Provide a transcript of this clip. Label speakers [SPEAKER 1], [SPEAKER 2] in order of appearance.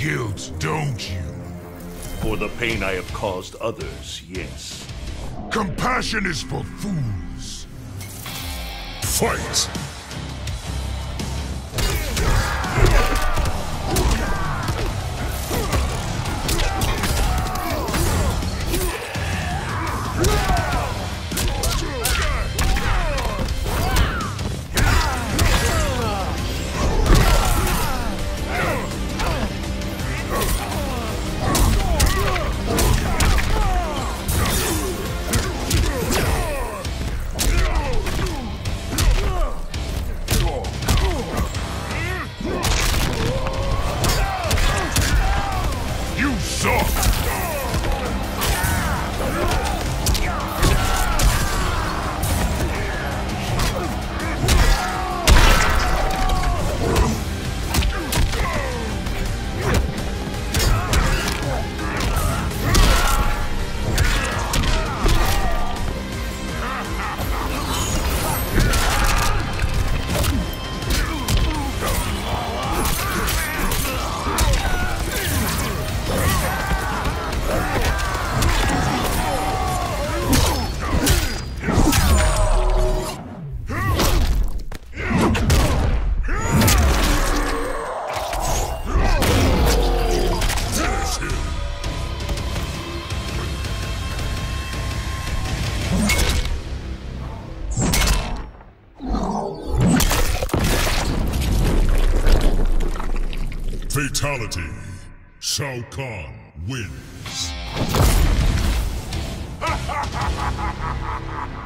[SPEAKER 1] guilt, don't you?
[SPEAKER 2] For the pain I have caused others, yes.
[SPEAKER 1] Compassion is for fools. Fight! You Fatality. Shao Kahn wins.